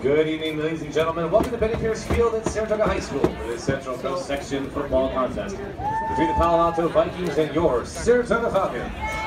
Good evening, ladies and gentlemen. Welcome to Benny Pierce Field at Saratoga High School for the Central Coast Section football contest between the Palo Alto Vikings and your Saratoga Falcons.